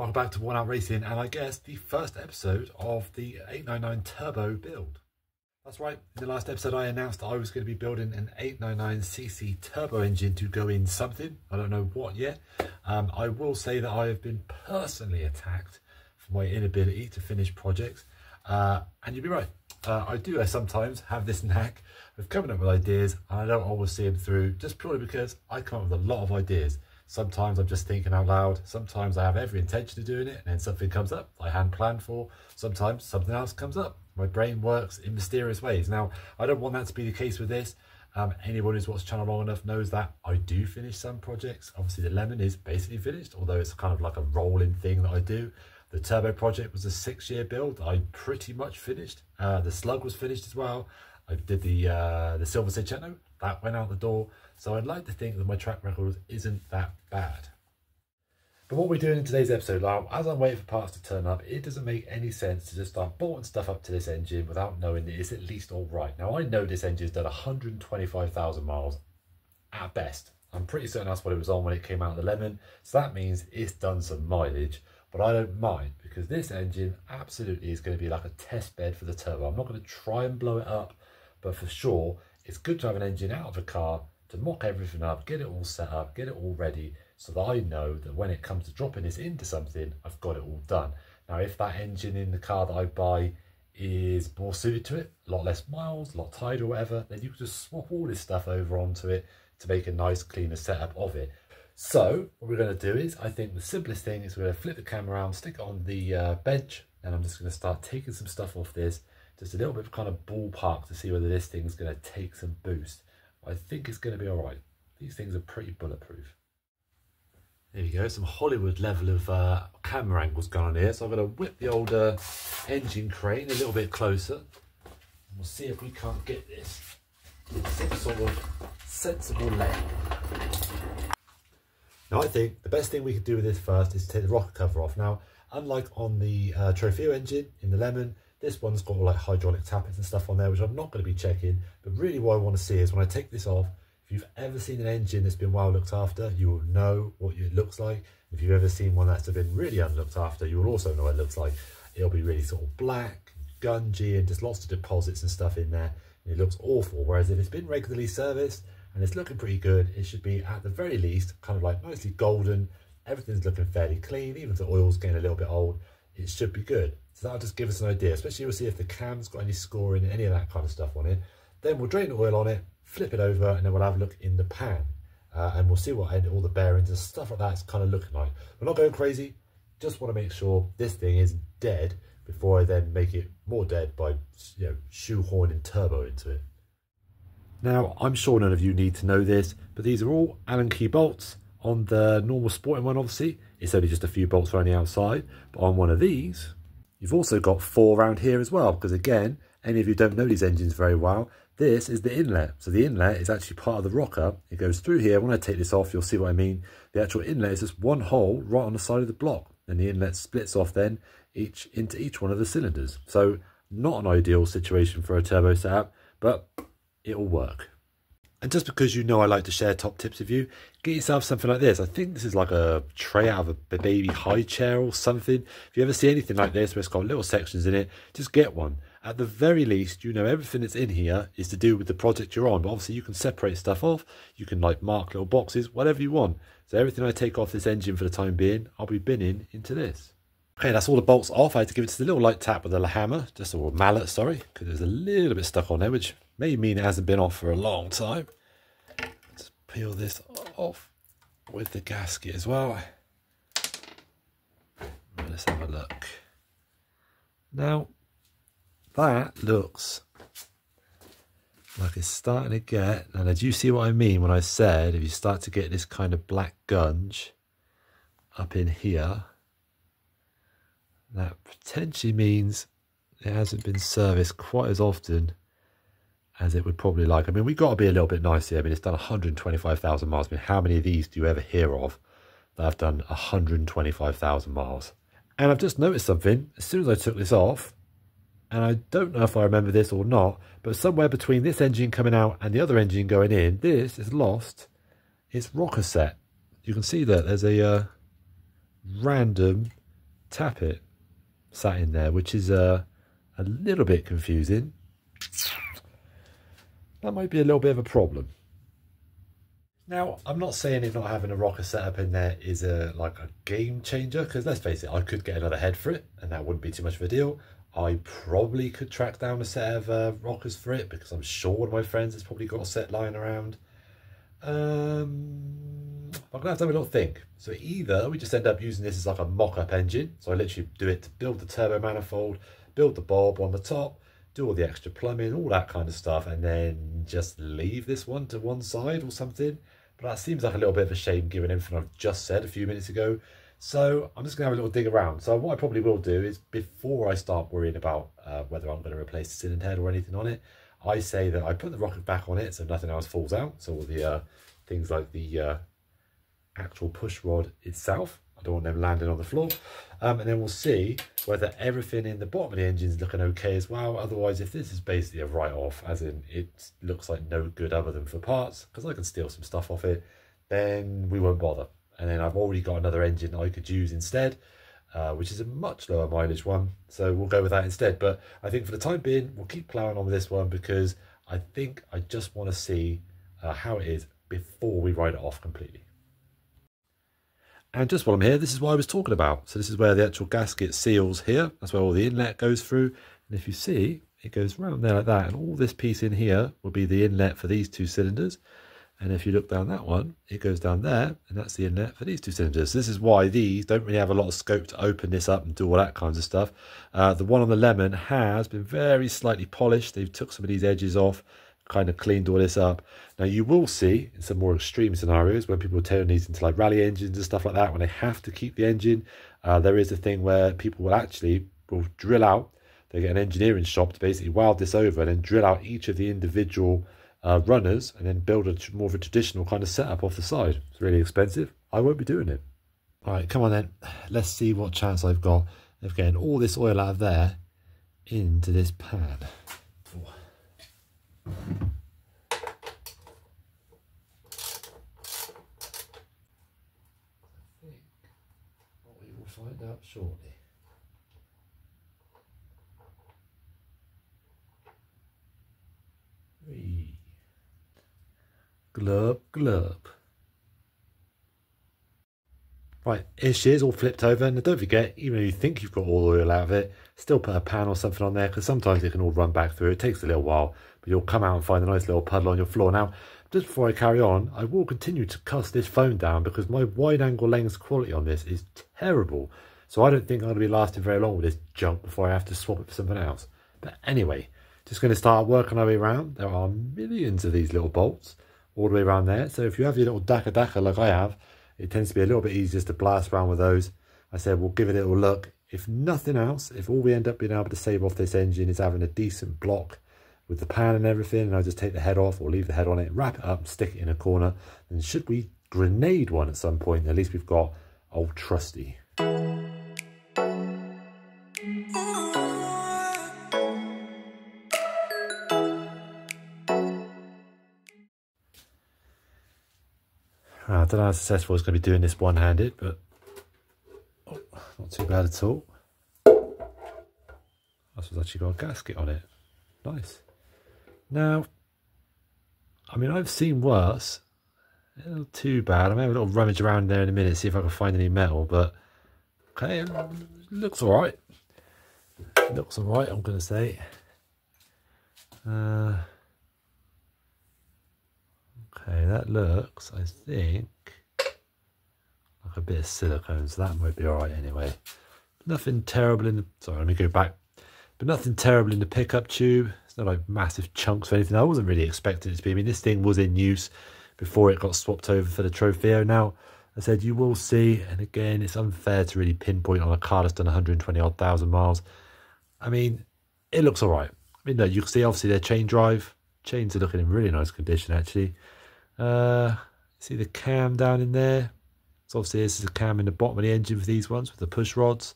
Welcome back to Worn Out Racing and I guess the first episode of the 899 Turbo build. That's right, in the last episode I announced I was going to be building an 899cc turbo engine to go in something, I don't know what yet. Um, I will say that I have been personally attacked for my inability to finish projects uh, and you'd be right, uh, I do sometimes have this knack of coming up with ideas and I don't always see them through just purely because I come up with a lot of ideas Sometimes I'm just thinking out loud. Sometimes I have every intention of doing it and then something comes up I hadn't planned for. Sometimes something else comes up. My brain works in mysterious ways. Now, I don't want that to be the case with this. Um, anyone who's watched channel long enough knows that I do finish some projects. Obviously, the Lemon is basically finished, although it's kind of like a rolling thing that I do. The Turbo project was a six-year build. I pretty much finished. Uh, the Slug was finished as well. I did the uh, the Silver Seicento. That went out the door. So I'd like to think that my track record isn't that bad. But what we're doing in today's episode, now, as I'm waiting for parts to turn up, it doesn't make any sense to just start bolting stuff up to this engine without knowing that it's at least all right. Now, I know this engine's done 125,000 miles at best. I'm pretty certain that's what it was on when it came out of the Lemon. So that means it's done some mileage, but I don't mind because this engine absolutely is going to be like a test bed for the turbo. I'm not going to try and blow it up, but for sure, it's good to have an engine out of a car to mock everything up, get it all set up, get it all ready so that I know that when it comes to dropping this into something, I've got it all done. Now, if that engine in the car that I buy is more suited to it, a lot less miles, a lot tighter or whatever, then you can just swap all this stuff over onto it to make a nice cleaner setup of it. So what we're going to do is, I think the simplest thing is we're going to flip the camera around, stick it on the uh, bench, and I'm just going to start taking some stuff off this, just a little bit of kind of ballpark to see whether this thing's going to take some boost. I think it's going to be all right. These things are pretty bulletproof. There you go, some Hollywood level of uh, camera angles going on here. So I'm going to whip the old uh, engine crane a little bit closer. We'll see if we can't get this in some sort of sensible lane. Now I think the best thing we could do with this first is to take the rocker cover off. Now, unlike on the uh, Trofeo engine in the Lemon, this one's got like hydraulic tappets and stuff on there, which I'm not going to be checking. But really what I want to see is when I take this off, if you've ever seen an engine that's been well looked after, you will know what it looks like. If you've ever seen one that's been really unlooked after, you will also know what it looks like. It'll be really sort of black, gungy, and just lots of deposits and stuff in there. And it looks awful. Whereas if it's been regularly serviced and it's looking pretty good, it should be at the very least kind of like nicely golden. Everything's looking fairly clean, even if the oil's getting a little bit old, it should be good. So that'll just give us an idea, especially we'll see if the cam's got any scoring, any of that kind of stuff on it. Then we'll drain the oil on it, flip it over, and then we'll have a look in the pan. Uh, and we'll see what all the bearings and stuff like that's kind of looking like. We're not going crazy, just want to make sure this thing is dead before I then make it more dead by you know shoehorning turbo into it. Now, I'm sure none of you need to know this, but these are all Allen key bolts. On the normal sporting one, obviously, it's only just a few bolts around the outside, but on one of these, You've also got four around here as well, because again, any of you don't know these engines very well, this is the inlet. So the inlet is actually part of the rocker. It goes through here. When I take this off, you'll see what I mean. The actual inlet is just one hole right on the side of the block. And the inlet splits off then each into each one of the cylinders. So not an ideal situation for a turbo setup, but it'll work. And just because you know I like to share top tips with you, get yourself something like this. I think this is like a tray out of a baby high chair or something. If you ever see anything like this where it's got little sections in it, just get one. At the very least, you know everything that's in here is to do with the project you're on. But obviously you can separate stuff off. You can like mark little boxes, whatever you want. So everything I take off this engine for the time being, I'll be binning into this. Okay, that's all the bolts off. I had to give it just a little light tap with a hammer, just a mallet, sorry, because there's a little bit stuck on there, which may mean it hasn't been off for a long time. Let's peel this off with the gasket as well. Let's have a look. Now, that looks like it's starting to get, and I do you see what I mean when I said if you start to get this kind of black gunge up in here, that potentially means it hasn't been serviced quite as often as it would probably like. I mean, we've got to be a little bit nice here. I mean, it's done 125,000 miles. I mean, how many of these do you ever hear of that have done 125,000 miles? And I've just noticed something. As soon as I took this off, and I don't know if I remember this or not, but somewhere between this engine coming out and the other engine going in, this is lost its rocker set. You can see that there's a uh, random tappet sat in there, which is uh, a little bit confusing. That might be a little bit of a problem. Now, I'm not saying it not having a rocker setup in there is a like a game changer, because let's face it, I could get another head for it, and that wouldn't be too much of a deal. I probably could track down a set of uh, rockers for it, because I'm sure one of my friends has probably got a set lying around. Um, I'm gonna have to have a little think. So either we just end up using this as like a mock-up engine. So I literally do it to build the turbo manifold, build the bulb on the top, do all the extra plumbing, all that kind of stuff, and then just leave this one to one side or something. But that seems like a little bit of a shame given everything I've just said a few minutes ago. So I'm just going to have a little dig around. So what I probably will do is before I start worrying about uh, whether I'm going to replace the cylinder head or anything on it, I say that I put the rocker back on it so nothing else falls out. So all the uh, things like the uh, actual push rod itself, I don't want them landing on the floor. Um, and then we'll see whether everything in the bottom of the engine is looking okay as well. Otherwise, if this is basically a write-off, as in it looks like no good other than for parts, because I can steal some stuff off it, then we won't bother. And then I've already got another engine I could use instead. Uh, which is a much lower mileage one. So we'll go with that instead. But I think for the time being, we'll keep ploughing on with this one because I think I just want to see uh, how it is before we write it off completely. And just while I'm here, this is what I was talking about. So this is where the actual gasket seals here. That's where all the inlet goes through. And if you see, it goes round there like that. And all this piece in here will be the inlet for these two cylinders. And if you look down that one, it goes down there, and that's the inlet for these two cylinders. This is why these don't really have a lot of scope to open this up and do all that kinds of stuff. Uh, the one on the lemon has been very slightly polished. They've took some of these edges off, kind of cleaned all this up. Now you will see in some more extreme scenarios when people turn these into like rally engines and stuff like that, when they have to keep the engine, uh, there is a thing where people will actually will drill out. They get an engineering shop to basically weld this over and then drill out each of the individual uh, runners and then build a more of a traditional kind of setup off the side. It's really expensive. I won't be doing it. All right, come on then. Let's see what chance I've got of getting all this oil out of there into this pan. We will find out shortly. Glub, glub. Right, here she is all flipped over. And don't forget, even if you think you've got all the oil out of it, still put a pan or something on there because sometimes it can all run back through. It takes a little while, but you'll come out and find a nice little puddle on your floor. Now, just before I carry on, I will continue to cuss this phone down because my wide angle lens quality on this is terrible. So I don't think I'm going to be lasting very long with this junk before I have to swap it for something else. But anyway, just going to start working our way around. There are millions of these little bolts all the way around there. So if you have your little Dakka Dakka like I have, it tends to be a little bit easier to blast around with those. I said we'll give it a little look. If nothing else, if all we end up being able to save off this engine is having a decent block with the pan and everything, and I'll just take the head off or leave the head on it, wrap it up, stick it in a corner, then should we grenade one at some point, at least we've got old trusty. Oh. I don't know how successful it's going to be doing this one-handed, but oh, not too bad at all. This has actually got a gasket on it. Nice. Now, I mean, I've seen worse. Not too bad. I'm having a little rummage around there in a minute, see if I can find any metal, but okay, looks all right. Looks all right, I'm going to say. Uh, Okay, that looks, I think, like a bit of silicone, so that might be alright anyway. Nothing terrible in the, sorry, let me go back. But nothing terrible in the pickup tube. It's not like massive chunks or anything. I wasn't really expecting it to be. I mean, this thing was in use before it got swapped over for the Trofeo. Now, I said you will see, and again, it's unfair to really pinpoint on a car that's done 120 odd thousand miles. I mean, it looks all right. I mean, no, you can see obviously their chain drive. Chains are looking in really nice condition, actually. Uh, see the cam down in there. So obviously this is a cam in the bottom of the engine for these ones with the push rods.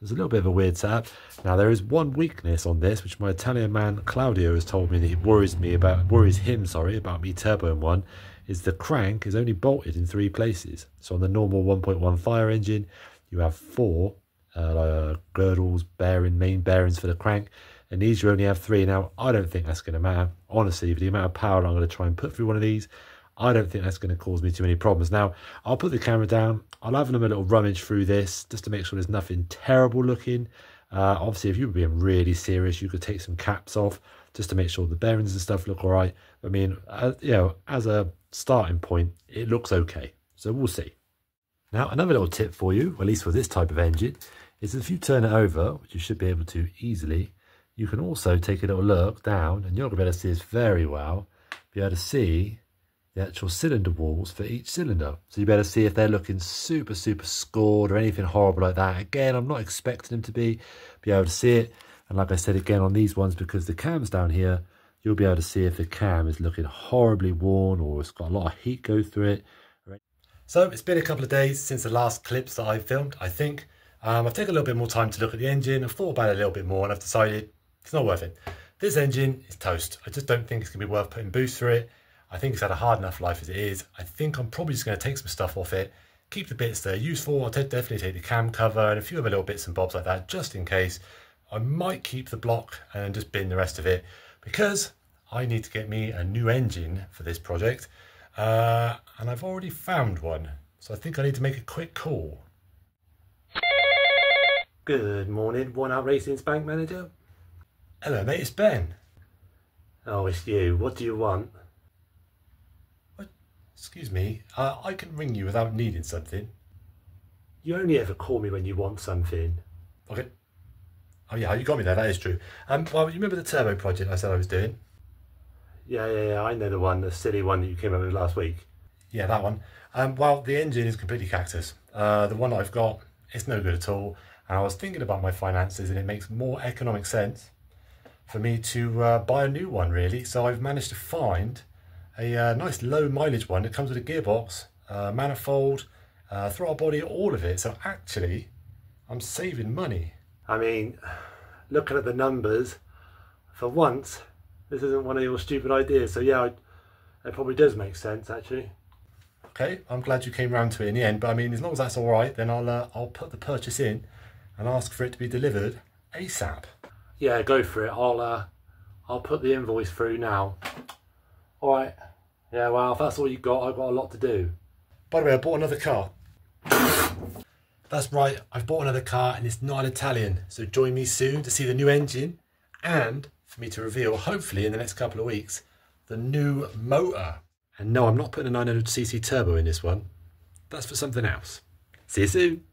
There's a little bit of a weird setup. Now there is one weakness on this, which my Italian man Claudio has told me that it worries me about, worries him, sorry, about me turboing one, is the crank is only bolted in three places. So on the normal 1.1 fire engine, you have four uh, girdles, bearing, main bearings for the crank. And these you only have three. Now, I don't think that's going to matter. Honestly, for the amount of power I'm going to try and put through one of these, I don't think that's going to cause me too many problems. Now, I'll put the camera down. I'll have them a little rummage through this just to make sure there's nothing terrible looking. Uh, obviously, if you were being really serious, you could take some caps off just to make sure the bearings and stuff look all right. I mean, uh, you know, as a starting point, it looks okay. So we'll see. Now, another little tip for you, at least for this type of engine, is if you turn it over, which you should be able to easily, you can also take a little look down, and you're going to be able to see this very well, be able to see the actual cylinder walls for each cylinder. So you better see if they're looking super, super scored or anything horrible like that. Again, I'm not expecting them to be, be able to see it. And like I said again on these ones, because the cam's down here, you'll be able to see if the cam is looking horribly worn or it's got a lot of heat go through it. So it's been a couple of days since the last clips that I filmed, I think. Um, I've taken a little bit more time to look at the engine. I've thought about it a little bit more and I've decided it's not worth it. This engine is toast. I just don't think it's going to be worth putting boost through it. I think it's had a hard enough life as it is. I think I'm probably just going to take some stuff off it, keep the bits that are useful. I'll definitely take the cam cover and a few other little bits and bobs like that, just in case. I might keep the block and just bin the rest of it because I need to get me a new engine for this project. Uh, and I've already found one. So I think I need to make a quick call. Good morning, Worn Out Racing's bank manager. Hello mate, it's Ben. Oh, it's you. What do you want? What? Excuse me, uh, I can ring you without needing something. You only ever call me when you want something. Okay. Oh yeah, you got me there, that is true. Um, well, you remember the turbo project I said I was doing? Yeah, yeah, yeah, I know the one, the silly one that you came up with last week. Yeah, that one. Um, well, the engine is completely cactus. Uh, the one I've got, it's no good at all. And I was thinking about my finances and it makes more economic sense for me to uh, buy a new one, really. So I've managed to find a uh, nice low mileage one that comes with a gearbox, uh, manifold, uh, throttle body, all of it. So actually, I'm saving money. I mean, looking at the numbers, for once, this isn't one of your stupid ideas. So yeah, it probably does make sense actually. Okay, I'm glad you came round to it in the end. But I mean, as long as that's all right, then I'll uh, I'll put the purchase in and ask for it to be delivered ASAP. Yeah, go for it. I'll uh, I'll put the invoice through now. All right. Yeah, well, if that's all you got, I've got a lot to do. By the way, I bought another car. That's right, I've bought another car and it's not Italian. So join me soon to see the new engine and for me to reveal, hopefully in the next couple of weeks, the new motor. And no, I'm not putting a 900cc turbo in this one. That's for something else. See you soon.